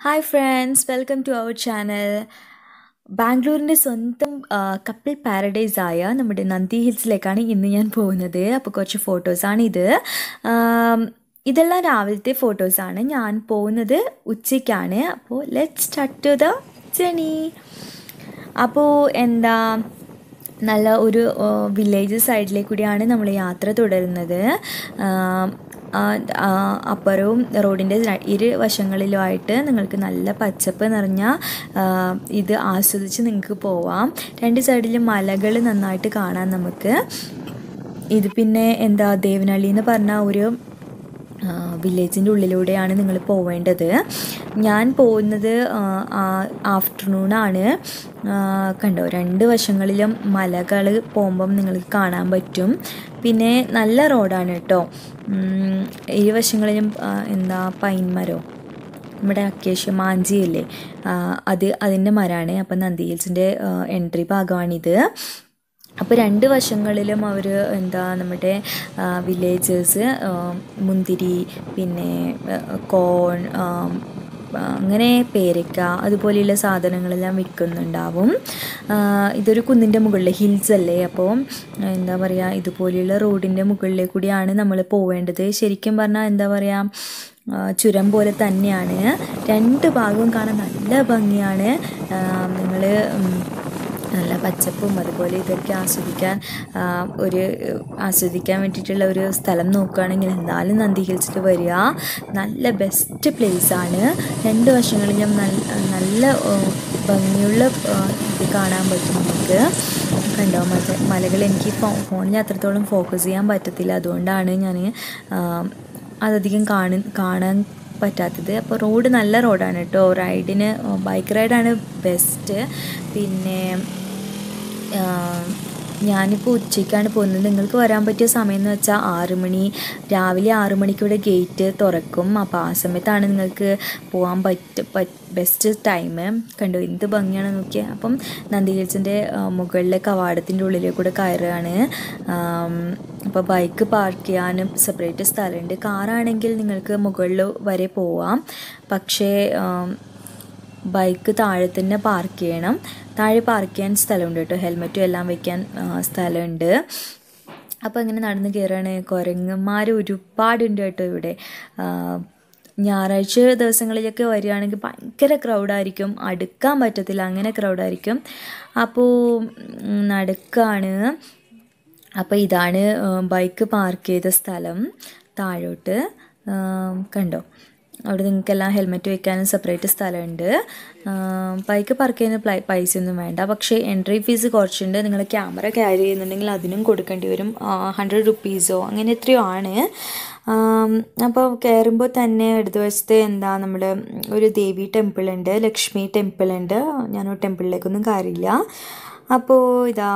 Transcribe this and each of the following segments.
Hi friends welcome to our channel ബാംഗ്ലൂരിന്റെ സ്വന്തം couple paradise ആയ നമ്മുടെ നന്ദി ഹിൽസിലേക്കാണ് ഇന്ന് ഞാൻ പോകുന്നത്. അപ്പോൾ കുറച്ച് ഫോട്ടോസാണ് ഇത്. ഇതെല്ലാം രാവിലത്തെ ഫോട്ടോസാണ് ഞാൻ പോകുന്നത് ഉച്ചയ്ക്കാണ്. അപ്പോൾ let start to the journey അപ്പോൾ എന്താ നല്ല ഒരു വില്ലേജ് സൈഡിലെ കൂടിയാണ് നമ്മൾ യാത്ര തുടരുന്നത്. അപ്പുറവും റോഡിന്റെ ഇരു വശങ്ങളിലുമായിട്ട് നിങ്ങൾക്ക് നല്ല പച്ചപ്പ് നിറഞ്ഞ ഇത് ആസ്വദിച്ച് നിങ്ങൾക്ക് പോവാം. രണ്ട് സൈഡിലും മലകൾ നന്നായിട്ട് കാണാം നമുക്ക്. ഇത് പിന്നെ എന്താ ദേവനഹള്ളി എന്ന് പറഞ്ഞ ഒരു വില്ലേജിന്റെ ഉള്ളിലൂടെയാണ് നിങ്ങൾ പോവേണ്ടത്. ഞാൻ പോകുന്നത് ആഫ്റ്റർനൂണാണ് കണ്ടോ രണ്ട് വശങ്ങളിലും മലകൾ പോകുമ്പം നിങ്ങൾക്ക് കാണാൻ പറ്റും. പിന്നെ നല്ല റോഡാണ് കേട്ടോ. ഇരുവശങ്ങളിലും എന്താ പൈൻ മരോ? നമ്മുടെ അക്കേഷ്യ മാഞ്ചിയില്ലേ? അത് അതിന്റെ മരമാണ് അപ്പം നന്ദി ഹിൽസിന്റെ എൻട്രി ഭാഗമാണിത്. അപ്പോൾ രണ്ട് വശങ്ങളിലും അവർ എന്താ നമ്മുടെ വില്ലേജേഴ്സ് മുന്തിരി പിന്നെ കോൺ അങ്ങനെ പേരയ്ക്ക അതുപോലെയുള്ള സാധനങ്ങളെല്ലാം വിൽക്കുന്നുണ്ടാവും. ഇതൊരു കുന്നിന്റെ മുകളിൽ ഹിൽസ് അല്ലേ? അപ്പോൾ എന്താ പറയുക ഇതുപോലെയുള്ള റോഡിന്റെ മുകളിലേ കൂടിയാണ് നമ്മൾ പോവേണ്ടത്. ശരിക്കും പറഞ്ഞാൽ എന്താ പറയുക ചുരം പോലെ തന്നെയാണ്. രണ്ട് ഭാഗവും കാണാൻ നല്ല ഭംഗിയാണ്. നിങ്ങൾ നല്ല പച്ചപ്പും അതുപോലെ ഇതൊക്കെ ആസ്വദിക്കാൻ ഒരു ആസ്വദിക്കാൻ വേണ്ടിയിട്ടുള്ള ഒരു സ്ഥലം നോക്കുകയാണെങ്കിൽ എന്നാലും നന്ദി ഹിൽസിൽ വരിക. നല്ല ബെസ്റ്റ് പ്ലേസ് ആണ്. രണ്ട് വശങ്ങളിലും നല്ല ഭംഗിയുള്ള ഇത് കാണാൻ പറ്റും നമുക്ക്. കണ്ടോ മല മലകൾ എനിക്ക് ഫോ ഫോണിൽ അത്രത്തോളം ഫോക്കസ് ചെയ്യാൻ പറ്റത്തില്ല. അതുകൊണ്ടാണ് ഞാൻ അതധികം കാണു കാണാൻ പറ്റാത്തത്. അപ്പോൾ റോഡ് നല്ല റോഡാണ് കേട്ടോ റൈഡിന് ബൈക്ക് റൈഡാണ് ബെസ്റ്റ് പിന്നെ ഞാനിപ്പോൾ ഉച്ചയ്ക്കാണ് പോകുന്നത്. നിങ്ങൾക്ക് വരാൻ പറ്റിയ സമയം എന്ന് വെച്ചാൽ ആറ് മണി രാവിലെ ആറ് മണിക്കൂടെ ഗേറ്റ് തുറക്കും. അപ്പോൾ ആ സമയത്താണ് നിങ്ങൾക്ക് പോകാൻ പറ്റ ബെസ്റ്റ് ടൈം കണ്ടു? എന്ത് ഭംഗിയാണ് നോക്കിയത് അപ്പം നന്ദി ഹിൽസിന്റെ മുകളിലെ കവാടത്തിന്റെ ഉള്ളിലേക്ക് കൂടെ കയറുകയാണ്. അപ്പോൾ ബൈക്ക് പാർക്ക് ചെയ്യാനും സെപ്പറേറ്റ് സ്ഥലമുണ്ട്. കാറാണെങ്കിൽ നിങ്ങൾക്ക് മുകളിൽ വരെ പോവാം. പക്ഷേ ബൈക്ക് താഴെ തന്നെ പാർക്ക് ചെയ്യണം. താഴെ പാർക്ക് ചെയ്യാൻ സ്ഥലമുണ്ട് കേട്ടോ. ഹെൽമെറ്റും എല്ലാം വയ്ക്കാൻ സ്ഥലമുണ്ട്. അപ്പോൾ ഇങ്ങനെ നടന്ന് കയറാണ് കുരങ്ങന്മാർ ഒരുപാടുണ്ട് കേട്ടോ ഇവിടെ. ഞായറാഴ്ച ദിവസങ്ങളിലൊക്കെ വരികയാണെങ്കിൽ ഭയങ്കര ക്രൗഡായിരിക്കും അടുക്കാൻ പറ്റത്തില്ല അങ്ങനെ ക്രൗഡായിരിക്കും അപ്പോൾ നടക്കാണ്. അപ്പോൾ ഇതാണ് ബൈക്ക് പാർക്ക് ചെയ്ത സ്ഥലം. താഴോട്ട് കണ്ടോ? അവിടെ നിങ്ങൾക്കെല്ലാം ഹെൽമെറ്റ് വെക്കാനും സെപ്പറേറ്റ് സ്ഥലമുണ്ട്. ബൈക്ക് പാർക്ക് ചെയ്യുന്ന പൈസ ഒന്നും വേണ്ട. പക്ഷേ എൻട്രി ഫീസ് കുറച്ചുണ്ട്. നിങ്ങൾ ക്യാമറ ക്യാരി ചെയ്യുന്നുണ്ടെങ്കിൽ അതിനും കൊടുക്കേണ്ടി വരും. ഹൺഡ്രഡ് റുപ്പീസോ അങ്ങനെ എത്രയോ ആണ്. അപ്പോൾ കയറുമ്പോൾ തന്നെ ഇടതു വശത്ത് എന്താ നമ്മുടെ ഒരു ദേവി ടെമ്പിൾ ഉണ്ട് ലക്ഷ്മി ടെമ്പിൾ ഉണ്ട്. ഞാൻ ടെമ്പിളിലേക്കൊന്നും കയറിയില്ല അപ്പോൾ ഇതാ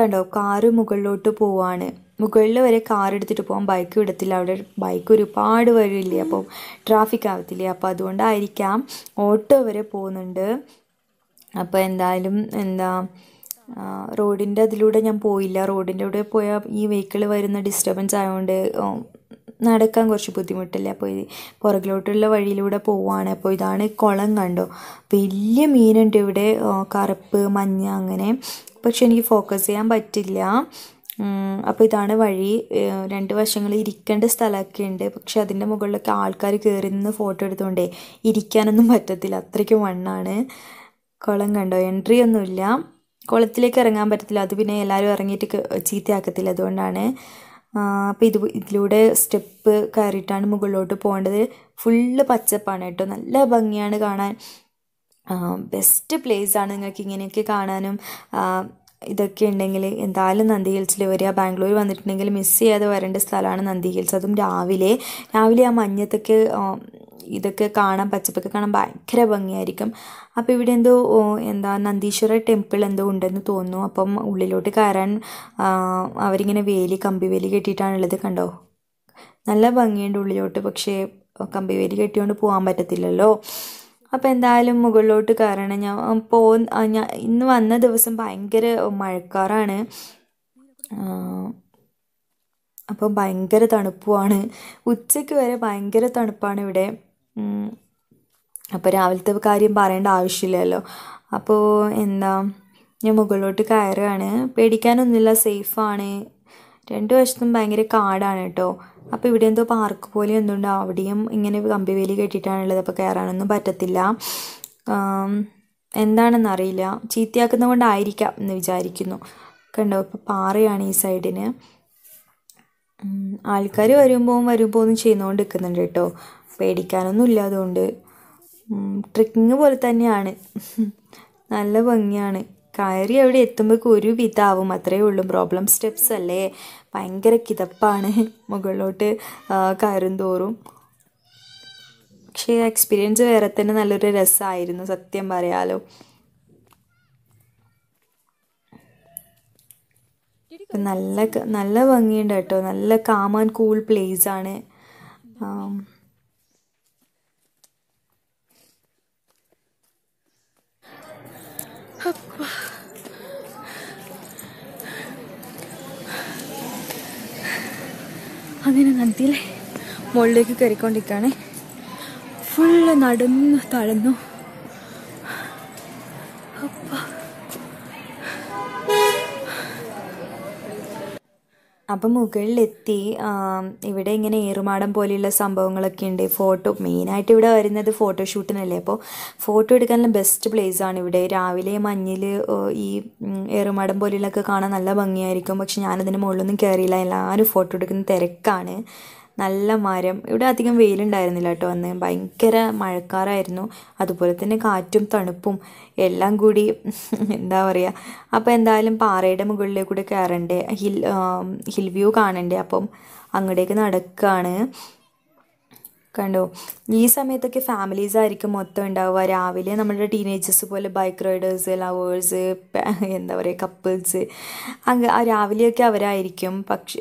കണ്ടോ കാറ് മുകളിലോട്ട് പോവാണ്. മുകളിൽ വരെ കാർ എടുത്തിട്ട് പോകാൻ ബൈക്ക് വിടത്തില്ല അവിടെ ബൈക്ക് ഒരുപാട് വരില്ലേ അപ്പോൾ ട്രാഫിക് ആവത്തില്ലേ? അപ്പോൾ അതുകൊണ്ടായിരിക്കാം ഓട്ടോ വരെ പോകുന്നുണ്ട്. അപ്പോൾ എന്തായാലും എന്താ റോഡിന്റെ അതിലൂടെ ഞാൻ പോയില്ല. റോഡിന്റെ അവിടെ പോയാൽ ഈ വെഹിക്കിൾ വരുന്ന ഡിസ്റ്റർബൻസ് ആയതുകൊണ്ട് നടക്കാൻ കുറച്ച് ബുദ്ധിമുട്ടല്ലേ? അപ്പോൾ ഇത് പുറകിലോട്ടുള്ള വഴിയിലൂടെ പോവാണ്. അപ്പോൾ ഇതാണ് കുളം കണ്ടോ? വലിയ മീനുണ്ട് ഇവിടെ. കറുപ്പ് മഞ്ഞ അങ്ങനെ. പക്ഷെ എനിക്ക് ഫോക്കസ് ചെയ്യാൻ പറ്റില്ല. അപ്പോൾ ഇതാണ് വഴി രണ്ട് വശങ്ങളിൽ ഇരിക്കേണ്ട സ്ഥലമൊക്കെ ഉണ്ട്. പക്ഷെ അതിന്റെ മുകളിലൊക്കെ ആൾക്കാർ കയറി നിന്ന് ഫോട്ടോ എടുത്തുകൊണ്ടേ ഇരിക്കാനൊന്നും പറ്റത്തില്ല. അത്രയ്ക്ക് മണ്ണാണ്. കുളം കണ്ടോ? എൻട്രി ഒന്നുമില്ല. കുളത്തിലേക്ക് ഇറങ്ങാൻ പറ്റത്തില്ല. അത് പിന്നെ എല്ലാവരും ഇറങ്ങിയിട്ട് ചീത്തയാക്കത്തില്ല അതുകൊണ്ടാണ്. അപ്പോൾ ഇത് ഇതിലൂടെ സ്റ്റെപ്പ് കയറിയിട്ടാണ് മുകളിലോട്ട് പോകേണ്ടത്. ഫുള്ള് പച്ചപ്പാണ് കേട്ടോ. നല്ല ഭംഗിയാണ് കാണാൻ. ബെസ്റ്റ് പ്ലേസ് ആണ് നിങ്ങൾക്ക് ഇങ്ങനെയൊക്കെ കാണാനും. ഇതൊക്കെ ഉണ്ടെങ്കിൽ എന്തായാലും നന്ദി ഹിൽസിൽ വരിക. ബാംഗ്ലൂർ വന്നിട്ടുണ്ടെങ്കിൽ മിസ് ചെയ്യാതെ വരേണ്ട സ്ഥലമാണ് നന്ദി ഹിൽസ്. അതും രാവിലെ. രാവിലെ ആ മഞ്ഞത്തൊക്കെ ഇതൊക്കെ കാണാൻ പച്ചപ്പൊക്കെ കാണാൻ ഭയങ്കര ഭംഗിയായിരിക്കും. അപ്പോൾ ഇവിടെ എന്തോ എന്താ നന്ദീശ്വര ടെമ്പിൾ എന്തോ ഉണ്ടെന്ന് തോന്നുന്നു. അപ്പം ഉള്ളിലോട്ട് കയറാൻ അവരിങ്ങനെ വേലി കമ്പി വേലി കെട്ടിയിട്ടാണുള്ളത് കണ്ടോ? നല്ല ഭംഗിയുണ്ട് ഉള്ളിലോട്ട്. പക്ഷേ കമ്പി വേലി കെട്ടിയോണ്ട് പോകാൻ പറ്റത്തില്ലല്ലോ. അപ്പോൾ എന്തായാലും മുകളിലോട്ട് കയറണം ഞാൻ പോ ഞാൻ ഇന്ന് വന്ന ദിവസം ഭയങ്കര മഴക്കാറാണ്. അപ്പോൾ ഭയങ്കര തണുപ്പുമാണ്. ഉച്ചയ്ക്ക് വരെ ഭയങ്കര തണുപ്പാണ് ഇവിടെ. അപ്പോൾ രാവിലത്തെ കാര്യം പറയേണ്ട ആവശ്യമില്ലല്ലോ. അപ്പോൾ എന്താ ഞാൻ മുകളിലോട്ട് കയറുകയാണ്. പേടിക്കാനൊന്നുമില്ല സേഫാണ് രണ്ട് വശത്തും ഭയങ്കര കാടാണ് കേട്ടോ. അപ്പോൾ ഇവിടെ എന്തോ പാർക്ക് പോലെ എന്തുണ്ടോ അവിടെയും ഇങ്ങനെ കമ്പിവേലി കെട്ടിയിട്ടാണുള്ളത് അപ്പോൾ കയറാനൊന്നും പറ്റത്തില്ല. എന്താണെന്ന് അറിയില്ല. ചീത്തയാക്കുന്ന കൊണ്ടായിരിക്കാം എന്ന് വിചാരിക്കുന്നു. കണ്ടോ ഇപ്പോൾ പാറയാണ് ഈ സൈഡിന് ആൾക്കാർ വരുമ്പോൾ വരുമ്പോൾ ഒന്നും ചെയ്തുകൊണ്ട് നിൽക്കുന്നുണ്ട് കേട്ടോ. പേടിക്കാനൊന്നും ഇല്ല അതുകൊണ്ട് ട്രക്കിങ് പോലെ തന്നെയാണ്. നല്ല ഭംഗിയാണ്. കയറി അവിടെ എത്തുമ്പോഴേക്കും ഒരു വിധാവും അത്രയേ ഉള്ളൂ. പ്രോബ്ലം സ്റ്റെപ്സ് അല്ലേ? ഭയങ്കര കിതപ്പാണ് മുകളിലോട്ട് കയറും തോറും പക്ഷേ എക്സ്പീരിയൻസ് വേറെ തന്നെ നല്ലൊരു രസമായിരുന്നു സത്യം പറയാലോ. നല്ല നല്ല ഭംഗിയുണ്ട് കേട്ടോ. നല്ല കാം ആൻഡ് കൂൾ പ്ലേസ് ആണ്. ആം, അങ്ങനെ നദിയിൽ മുകളിലേക്ക് കയറിക്കൊണ്ടിരിക്കുകയാണ്. ഫുള്ള് നടന്നു തളർന്നു. അപ്പം മുകളിലെത്തി ഇവിടെ ഇങ്ങനെ ഏറുമാടം പോലെയുള്ള സംഭവങ്ങളൊക്കെ ഉണ്ട്. ഫോട്ടോ മെയിനായിട്ട് ഇവിടെ വരുന്നത് ഫോട്ടോഷൂട്ടിനല്ലേ. അപ്പോൾ ഫോട്ടോ എടുക്കാനുള്ള ബെസ്റ്റ് പ്ലേസ് ആണ് ഇവിടെ. രാവിലെ മഞ്ഞിൽ ഈ ഏറുമാടം പോലെയുള്ളതൊക്കെ കാണാൻ നല്ല ഭംഗിയായിരിക്കും. പക്ഷെ ഞാനതിന് മുകളിലൊന്നും കയറിയില്ല എല്ലാവരും ഫോട്ടോ എടുക്കുന്ന തിരക്കാണ്. നല്ല മരം. ഇവിടെ അധികം വെയിലുണ്ടായിരുന്നില്ല കേട്ടോ അന്ന്. ഭയങ്കര മഴക്കാറായിരുന്നു. അതുപോലെ തന്നെ കാറ്റും തണുപ്പും എല്ലാം കൂടി എന്താ പറയുക അപ്പോൾ എന്തായാലും പാറയുടെ മുകളിലേക്ക് കൂടെ കയറണ്ടേ ഹിൽ ഹിൽ വ്യൂ കാണണ്ടേ? അപ്പം അങ്ങോട്ടേക്ക് നടക്കുകയാണ് കണ്ടോ? ഈ സമയത്തൊക്കെ ഫാമിലീസ് ആയിരിക്കും മൊത്തം ഉണ്ടാവുക. രാവിലെ നമ്മുടെ ടീനേജേഴ്സ് പോലെ ബൈക്ക് റൈഡേഴ്സ് ലവേഴ്സ് എന്താ പറയുക കപ്പിൾസ് അങ്ങ് രാവിലെയൊക്കെ അവരായിരിക്കും. പക്ഷെ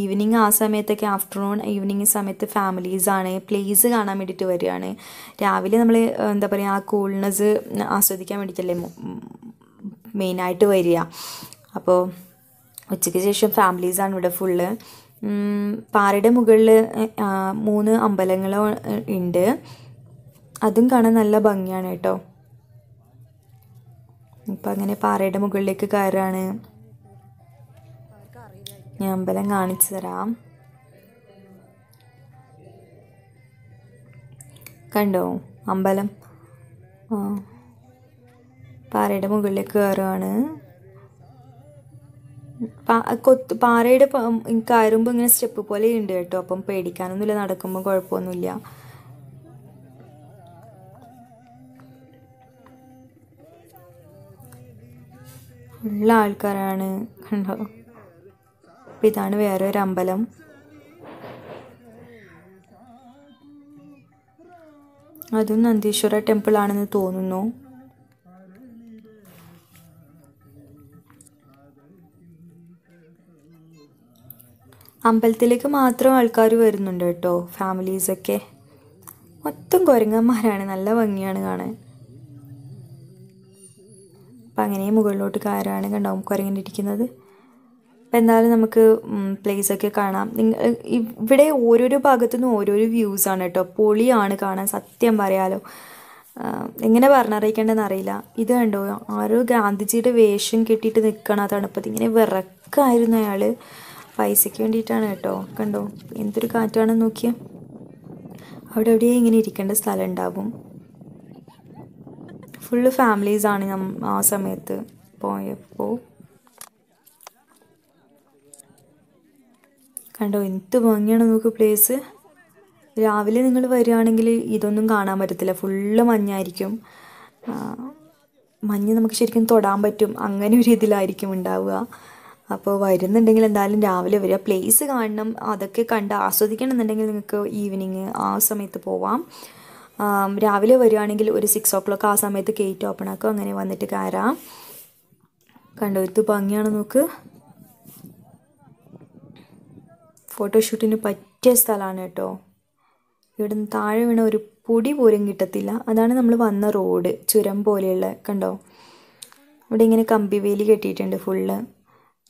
ഈവനിങ് ആ സമയത്തൊക്കെ ആഫ്റ്റർനൂൺ ഈവനിങ് സമയത്ത് ഫാമിലീസാണ് പ്ലേസ് കാണാൻ വേണ്ടിയിട്ട് വരികയാണ്. രാവിലെ നമ്മൾ എന്താ പറയുക ആ കൂൾനെസ് ആസ്വദിക്കാൻ വേണ്ടിയിട്ടല്ലേ മെയിനായിട്ട് വരിക. അപ്പോൾ ഉച്ചയ്ക്ക് ശേഷം ഫാമിലീസാണ് ഇവിടെ ഫുള്ള് പാറയുടെ മുകളിൽ മൂന്ന് അമ്പലങ്ങൾ ഉണ്ട് അതും കാണാൻ നല്ല ഭംഗിയാണ് കേട്ടോ. ഇപ്പം അങ്ങനെ പാറയുടെ മുകളിലേക്ക് കയറാണ്. ഞാൻ അമ്പലം കാണിച്ചു തരാം. കണ്ടോ? അമ്പലം പാറയുടെ മുകളിലേക്ക് കയറുകയാണ് കൊത്ത് പാറയുടെ കയറുമ്പോൾ ഇങ്ങനെ സ്റ്റെപ്പ് പോലെ ഉണ്ട് കേട്ടോ. അപ്പം പേടിക്കാനൊന്നുമില്ല നടക്കുമ്പോൾ കുഴപ്പമൊന്നുമില്ല ഉള്ള ആൾക്കാരാണ് കണ്ടോ? അപ്പം ഇതാണ് വേറെ ഒരു അമ്പലം അതും നന്ദീശ്വര ടെമ്പിൾ ആണെന്ന് തോന്നുന്നു. അമ്പലത്തിലേക്ക് മാത്രം ആൾക്കാർ വരുന്നുണ്ട് കേട്ടോ ഫാമിലീസൊക്കെ മൊത്തം കുരങ്ങന്മാരാണ് നല്ല ഭംഗിയാണ് കാണാൻ. അപ്പം അങ്ങനെ മുകളിലോട്ട് കയറാണ് കണ്ടാവും കുരങ്ങിട്ടിരിക്കുന്നത് അപ്പം എന്തായാലും നമുക്ക് പ്ലേസൊക്കെ കാണാം. നിങ്ങൾ ഇവിടെ ഓരോരോ ഭാഗത്തു നിന്നും ഓരോരോ ആണ് കേട്ടോ. പൊളിയാണ് കാണാൻ സത്യം പറയാലോ. എങ്ങനെ പറഞ്ഞറിയിക്കേണ്ടതെന്ന് അറിയില്ല. ഇത് കണ്ടോ ആരോ ഗാന്ധിജിയുടെ വേഷം കെട്ടിയിട്ട് നിൽക്കണം ആ തണുപ്പത്ത് ഇങ്ങനെ വിറക്കായിരുന്നു അയാൾ പൈസയ്ക്ക് വേണ്ടിയിട്ടാണ് കേട്ടോ. കണ്ടോ? എന്തൊരു കാറ്റാണെന്ന് നോക്കിയ. അവിടെ എവിടെയും ഇങ്ങനെ ഇരിക്കേണ്ട സ്ഥലം ഉണ്ടാവും. ഫുള്ള് ഫാമിലീസാണ് ഞാൻ ആ സമയത്ത് പോയപ്പോൾ കണ്ടോ? എന്ത് ഭംഗിയാണ് നോക്ക് പ്ലേസ് രാവിലെ നിങ്ങൾ വരികയാണെങ്കിൽ ഇതൊന്നും കാണാൻ പറ്റത്തില്ല. ഫുള്ള് മഞ്ഞായിരിക്കും. മഞ്ഞ് നമുക്ക് ശരിക്കും തൊടാൻ പറ്റും. അങ്ങനെ ഒരു ഇതിലായിരിക്കും ഉണ്ടാവുക. അപ്പോൾ വരുന്നുണ്ടെങ്കിൽ എന്തായാലും രാവിലെ വരിക. പ്ലേസ് കാണണം. അതൊക്കെ കണ്ട് ആസ്വദിക്കണം എന്നുണ്ടെങ്കിൽ നിങ്ങൾക്ക് ഈവനിങ് ആ സമയത്ത് പോവാം. രാവിലെ വരികയാണെങ്കിൽ ഒരു സിക്സ് ഓ ക്ലോക്ക് ആ സമയത്ത് ഗേറ്റ് ഓപ്പൺ ആക്കും അങ്ങനെ വന്നിട്ട് കയറാം. കണ്ടോ ഇത് ഭംഗിയാണ് നോക്ക്. ഫോട്ടോഷൂട്ടിന് പറ്റിയ സ്ഥലമാണ് കേട്ടോ. ഇവിടെ നിന്ന് താഴെ വീണ ഒരു പൊടി പോലും കിട്ടത്തില്ല. അതാണ് നമ്മൾ വന്ന റോഡ് ചുരം പോലെയുള്ള കണ്ടോ? ഇവിടെ ഇങ്ങനെ കമ്പിവേലി കെട്ടിയിട്ടുണ്ട് ഫുള്ള്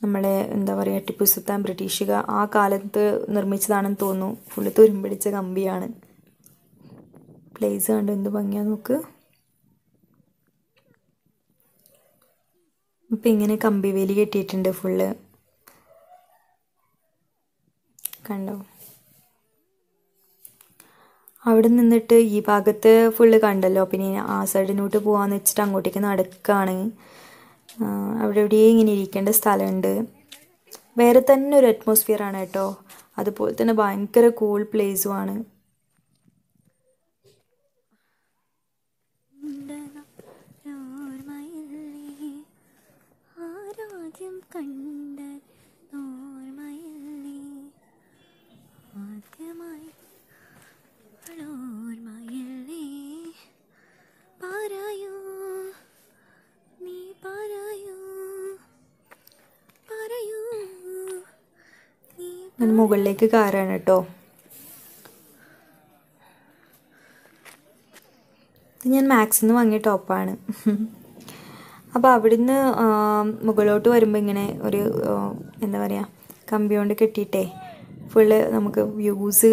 നമ്മളെ എന്താ പറയുക ടിപ്പു സുൽത്താൻ ബ്രിട്ടീഷുകാർ ആ കാലത്ത് നിർമ്മിച്ചതാണെന്ന് തോന്നുന്നു. ഫുള്ള് തുരുമ്പിടിച്ച കമ്പിയാണ്. പ്ലേസ് കണ്ട്? എന്ത് ഭംഗിയാ നോക്ക്. ഇപ്പം ഇങ്ങനെ കമ്പി വേലി കെട്ടിയിട്ടുണ്ട് ഫുള്ള്. കണ്ടോ? അവിടെ നിന്നിട്ട് ഈ ഭാഗത്ത് ഫുള്ള് കണ്ടല്ലോ. പിന്നെ ആ സൈഡിനോട്ട് പോകാന്ന് വെച്ചിട്ട് അങ്ങോട്ടേക്ക് നടക്കുകയാണ് അവിടെ എവിടെയും ഇങ്ങനെ ഇരിക്കേണ്ട സ്ഥലമുണ്ട്. വേറെ തന്നെ ഒരു അറ്റ്മോസ്ഫിയർ ആണ് കേട്ടോ. അതുപോലെ തന്നെ ഭയങ്കര കൂൾ പ്ലേസും ആണ്. നീ ഞാൻ മുകളിലേക്ക് കയറാണ് കേട്ടോ. ഞാൻ നിന്ന് വാങ്ങിയ ടോപ്പാണ് അപ്പോൾ അവിടുന്ന് മുകളിലോട്ട് വരുമ്പോൾ ഇങ്ങനെ ഒരു എന്താ പറയുക കമ്പി കൊണ്ട് കെട്ടിയിട്ടേ ഫുള്ള് നമുക്ക് വ്യൂസ്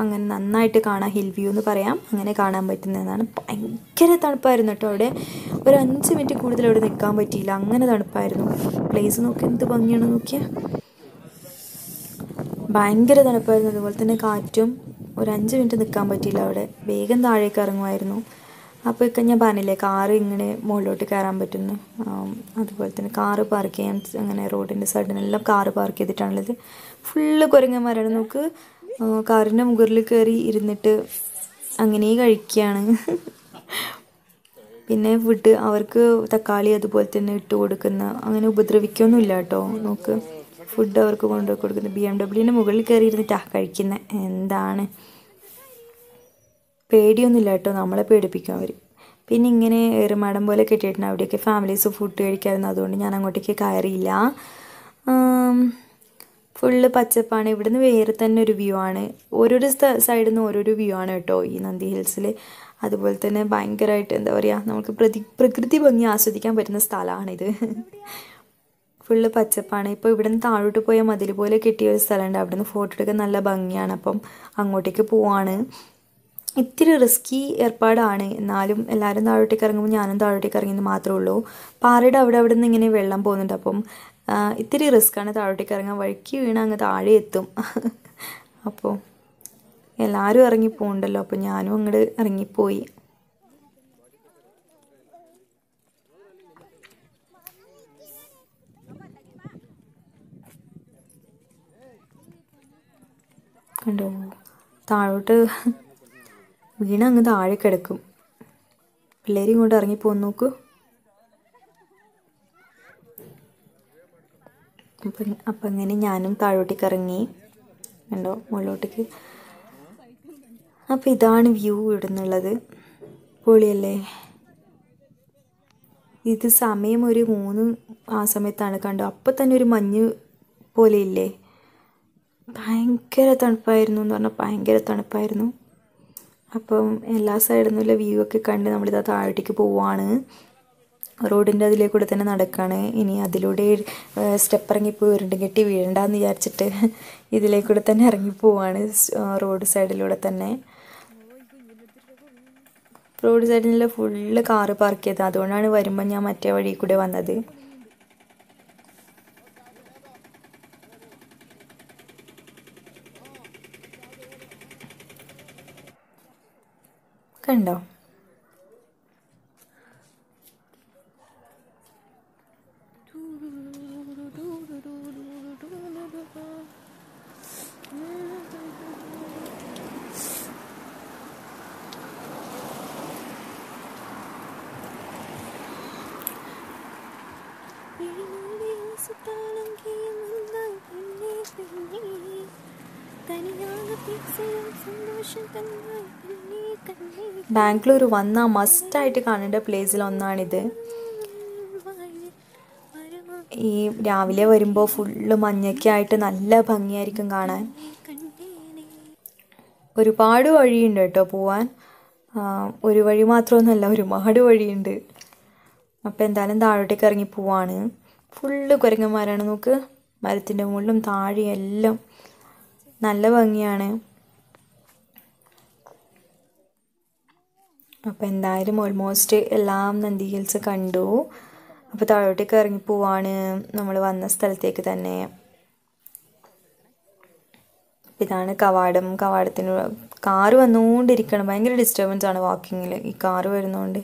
അങ്ങനെ നന്നായിട്ട് കാണാം ഹിൽ വ്യൂ എന്ന് പറയാം. അങ്ങനെ കാണാൻ പറ്റുന്നതാണ്. ഭയങ്കര തണുപ്പായിരുന്നു കേട്ടോ അവിടെ. ഒരു അഞ്ച് മിനിറ്റ് കൂടുതൽ അവിടെ നിൽക്കാൻ പറ്റിയില്ല. അങ്ങനെ തണുപ്പായിരുന്നു. പ്ലേസ് നോക്കി എന്ത് ഭംഗിയാണ് നോക്കിയാൽ ഭയങ്കര തണുപ്പായിരുന്നു. അതുപോലെ തന്നെ കാറ്റും ഒരു അഞ്ച് മിനിറ്റ് നിൽക്കാൻ പറ്റിയില്ല അവിടെ. വേഗം താഴേക്ക് ഇറങ്ങുമായിരുന്നു. അപ്പോൾ ഇപ്പം ഞാൻ പറഞ്ഞില്ലേ കാറ് ഇങ്ങനെ മുകളിലോട്ട് കയറാൻ പറ്റുന്നു. അതുപോലെ തന്നെ കാറ് പാർക്ക് ചെയ്യാൻ അങ്ങനെ റോഡിന്റെ സൈഡിനെല്ലാം കാറ് പാർക്ക് ചെയ്തിട്ടാണുള്ളത്. ഫുള്ള് കുരങ്ങന്മാരാണ്. നമുക്ക് കാറിന്റെ മുകളിൽ കയറി ഇരുന്നിട്ട് അങ്ങനെ കഴിക്കുകയാണ് പിന്നെ ഫുഡ് അവർക്ക് തക്കാളി അതുപോലെ തന്നെ ഇട്ട് കൊടുക്കുന്ന അങ്ങനെ ഉപദ്രവിക്കൊന്നുമില്ല കേട്ടോ. നോക്ക് ഫുഡ് അവർക്ക് കൊണ്ടുപോയി കൊടുക്കുന്നത്. ബി എം ഡബ്ല്യൂവിന്റെ മുകളിൽ കയറി ഇരുന്നിട്ടാ കഴിക്കുന്നത് എന്താണ്? പേടിയൊന്നുമില്ല കേട്ടോ. നമ്മളെ പേടിപ്പിക്കും അവർ പിന്നെ ഇങ്ങനെ ഏറുമാടം പോലെ കെട്ടിയിട്ടുണ്ട്. അവിടെയൊക്കെ ഫാമിലീസ് ഫുഡ് കഴിക്കാമായിരുന്നു അതുകൊണ്ട് ഞാൻ അങ്ങോട്ടേക്ക് കയറിയില്ല. ഫുള്ള് പച്ചപ്പാണ്. ഇവിടുന്ന് വേറെ തന്നെ ഒരു വ്യൂ ആണ്. ഓരോരോ സൈഡിൽ നിന്ന് ഓരോരോ വ്യൂ ആണ് കേട്ടോ ഈ നന്ദി ഹിൽസിൽ അതുപോലെ തന്നെ ഭയങ്കരമായിട്ട് എന്താ പറയുക നമുക്ക് പ്രതി പ്രകൃതി ഭംഗി ആസ്വദിക്കാൻ പറ്റുന്ന സ്ഥലമാണിത്. ഫുള്ള് പച്ചപ്പാണ്. ഇപ്പോൾ ഇവിടുന്ന് താഴോട്ട് പോയ മതിൽ പോലെ കിട്ടിയ ഒരു സ്ഥലമുണ്ട്. അവിടുന്ന് ഫോട്ടോ എടുക്കാൻ നല്ല ഭംഗിയാണ്. അപ്പം അങ്ങോട്ടേക്ക് പോവാണ്. ഇത്തിരി റിസ്കി ഏർപ്പാടാണ്. എന്നാലും എല്ലാവരും താഴോട്ടേക്ക് ഇറങ്ങുമ്പോൾ ഞാനും താഴോട്ടേക്ക് ഇറങ്ങിയെന്ന് മാത്രമേ ഉള്ളൂ. പാറയുടെ അവിടെ അവിടെ നിന്ന് ഇങ്ങനെ വെള്ളം പോകുന്നുണ്ട്. അപ്പം ഇത്തിരി റിസ്ക്കാണ് താഴോട്ടേക്ക് ഇറങ്ങാൻ. വഴിക്ക് വീണ അങ്ങ് താഴെ എത്തും. അപ്പോൾ എല്ലാവരും ഇറങ്ങി പോകണ്ടല്ലോ അപ്പോൾ ഞാനും അങ്ങോട്ട് ഇറങ്ങിപ്പോയി. കണ്ടോ? താഴോട്ട് വീണ അങ്ങ് താഴെ കിടക്കും. പിള്ളേരും ഇങ്ങോട്ട് ഇറങ്ങി പോന്ന് നോക്കൂ. അപ്പം അപ്പം അങ്ങനെ ഞാനും താഴോട്ടേക്ക് ഇറങ്ങി. കണ്ടോ? മുകളിലോട്ടേക്ക്. അപ്പം ഇതാണ് വ്യൂ ഇവിടെ നിന്നുള്ളത് പൊളിയല്ലേ? ഇത് സമയം ഒരു മൂന്ന് ആ സമയത്താണ് കണ്ടോ? അപ്പം തന്നെ ഒരു മഞ്ഞ് പോലെ ഇല്ലേ? ഭയങ്കര തണുപ്പായിരുന്നു എന്ന് പറഞ്ഞാൽ ഭയങ്കര തണുപ്പായിരുന്നു. അപ്പം എല്ലാ സൈഡിൽ നിന്നുള്ള വ്യൂ ഒക്കെ കണ്ട് നമ്മളിതാ താഴേക്ക് പോവാണ്. റോഡിന്റെ അതിലേക്കൂടെ തന്നെ നടക്കുകയാണ് ഇനി അതിലൂടെ സ്റ്റെപ്പ് ഇറങ്ങിപ്പോയി ഉരുണ്ടും കെട്ടി വീഴണ്ടെന്ന് വിചാരിച്ചിട്ട് ഇതിലേക്കൂടെ തന്നെ ഇറങ്ങി പോവാണ് റോഡ് സൈഡിലൂടെ തന്നെ. റോഡ് സൈഡിലുള്ള ഫുള്ള് കാറ് പാർക്ക് ചെയ്തത്. അതുകൊണ്ടാണ് വരുമ്പോൾ ഞാൻ മറ്റേ വഴി കൂടെ വന്നത്. കണ്ടോ ബാംഗ്ലൂർ വന്നാൽ മസ്റ്റായിട്ട് കാണേണ്ട പ്ലേസിൽ ഒന്നാണിത്. ഈ രാവിലെ വരുമ്പോൾ ഫുള്ള് മഞ്ഞൊക്കെ ആയിട്ട് നല്ല ഭംഗിയായിരിക്കും കാണാൻ. ഒരുപാട് വഴിയുണ്ട് കേട്ടോ പോവാൻ. ഒരു വഴി മാത്രമൊന്നുമല്ല ഒരുപാട് വഴിയുണ്ട്. അപ്പോൾ എന്തായാലും താഴോട്ടേക്ക് ഇറങ്ങി പോവാണ്. ഫുള്ള് കുരങ്ങന്മാരാണ് നോക്ക്. മരത്തിന്റെ മുകളിലും താഴെയും എല്ലാം നല്ല ഭംഗിയാണ്. അപ്പോൾ എന്തായാലും ഓൾമോസ്റ്റ് എല്ലാം നന്ദി ഹിൽസ് കണ്ടു. അപ്പോൾ താഴോട്ടേക്ക് ഇറങ്ങി പോവാണ് നമ്മൾ വന്ന സ്ഥലത്തേക്ക് തന്നെ. ഇതാണ് കവാടം. കവാടത്തിന് കാറ് വന്നുകൊണ്ടിരിക്കണം. ഭയങ്കര ഡിസ്റ്റർബൻസ് ആണ് വാക്കിങ്ങിൽ ഈ കാറ് വരുന്നതുകൊണ്ട്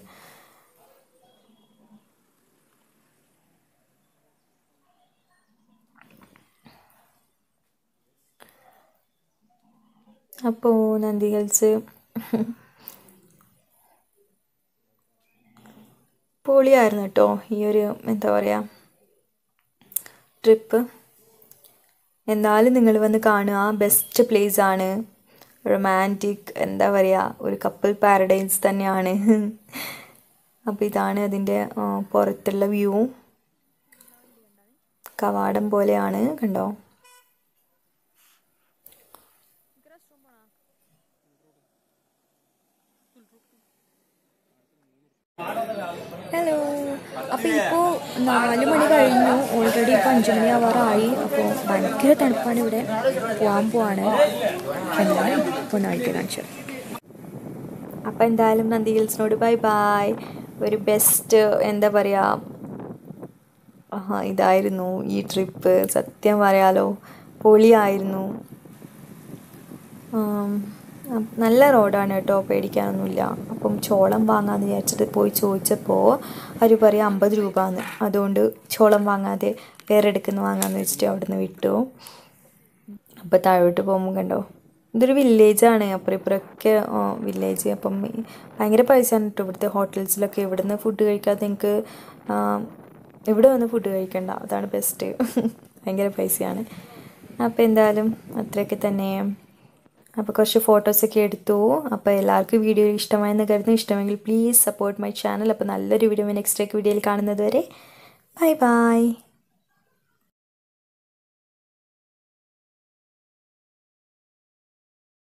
അപ്പോൾ നന്ദി ഹിൽസ് പൊളിയായിരുന്നു കേട്ടോ ഈ ഒരു എന്താ പറയുക ട്രിപ്പ് എന്നാലും നിങ്ങൾ വന്ന് കാണുക. ബെസ്റ്റ് പ്ലേസ് ആണ്. റൊമാന്റിക് എന്താ പറയുക ഒരു കപ്പിൾ പാരഡൈസ് തന്നെയാണ്. അപ്പോൾ ഇതാണ് അതിന്റെ പുറത്തുള്ള വ്യൂ കവാടം പോലെയാണ് കണ്ടോ? അപ്പോൾ ഇപ്പോൾ നാല് മണി കഴിഞ്ഞു. ഓൾറെഡി ഇപ്പോൾ അഞ്ച് മണി ആവാറായി. അപ്പോൾ ഭയങ്കര തണുപ്പാണ് ഇവിടെ. പോകാൻ പോവാണ്. എന്നാൽ ഇപ്പോൾ നാളേക്ക് അപ്പോൾ എന്തായാലും നന്ദി ഹിൽസിനോട് ബൈ ബൈ. ഒരു ബെസ്റ്റ് എന്താ പറയുക ഇതായിരുന്നു ഈ ട്രിപ്പ് സത്യം പറയാലോ പൊളിയായിരുന്നു. നല്ല റോഡാണ് കേട്ടോ പേടിക്കാനൊന്നുമില്ല. അപ്പം ചോളം വാങ്ങാമെന്ന് വിചാരിച്ചിട്ട് പോയി ചോദിച്ചപ്പോൾ അവർ പറയും അമ്പത് രൂപ എന്ന് അതുകൊണ്ട് ചോളം വാങ്ങാതെ വേറെ എടുക്കുന്ന വാങ്ങാമെന്ന് വെച്ചിട്ട് അവിടുന്ന് വിട്ടു. അപ്പോൾ താഴോട്ട് പോകുമ്പോൾ കണ്ടോ ഇതൊരു വില്ലേജാണ്. അപ്പുറം ഇപ്പുറമൊക്കെ വില്ലേജ്. അപ്പം ഭയങ്കര പൈസയാണ് കേട്ടോ ഇവിടുത്തെ ഹോട്ടൽസിലൊക്കെ. ഇവിടുന്ന് ഫുഡ് കഴിക്കാതെ നിങ്ങൾക്ക് ഇവിടെ വന്ന് ഫുഡ് കഴിക്കണ്ട. അതാണ് ബെസ്റ്റ് ഭയങ്കര പൈസയാണ്. അപ്പോൾ എന്തായാലും അത്രയൊക്കെ തന്നെ. അപ്പോൾ കുറച്ച് ഫോട്ടോസൊക്കെ എടുത്തു. അപ്പോൾ എല്ലാവർക്കും വീഡിയോ ഇഷ്ടമായെന്ന് കരുതുന്നു. ഇഷ്ടമെങ്കിൽ പ്ലീസ് സപ്പോർട്ട് മൈ ചാനൽ അപ്പോൾ നല്ലൊരു വീഡിയോ നെക്സ്റ്റ് വീഡിയോയിൽ കാണുന്നത് വരെ. Bye bye